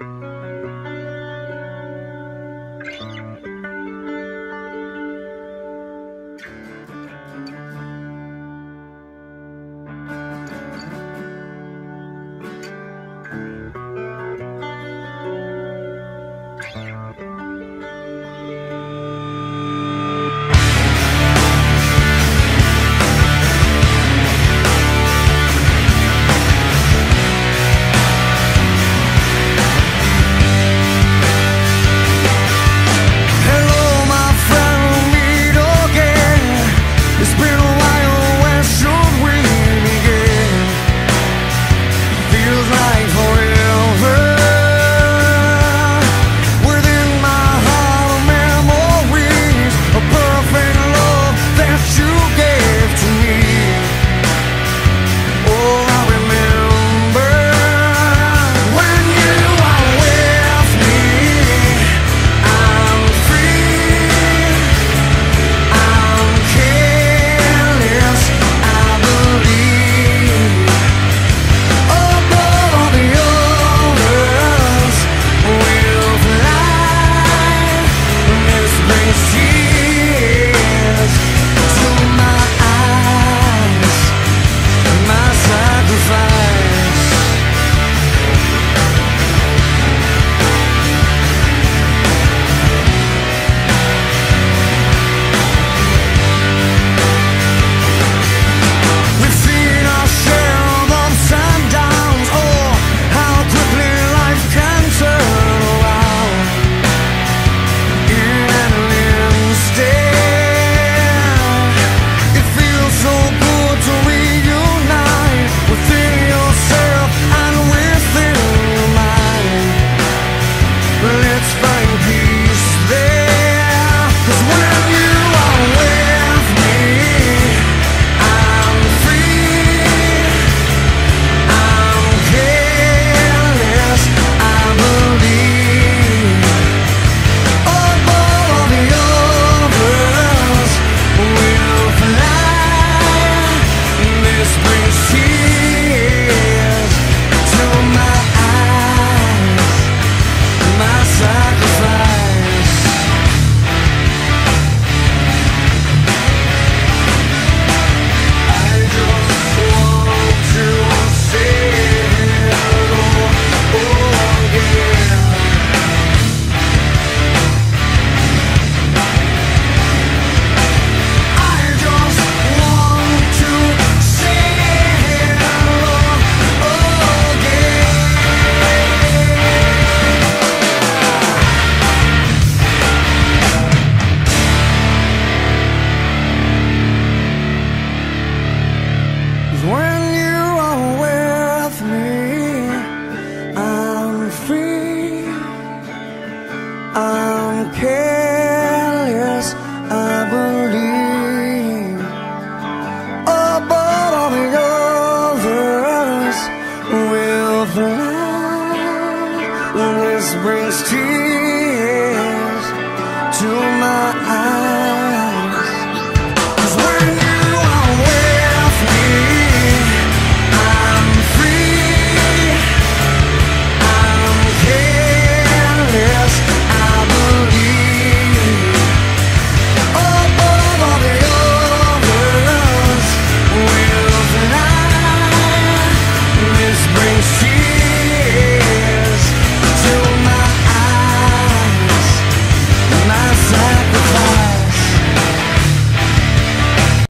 Música brings tears.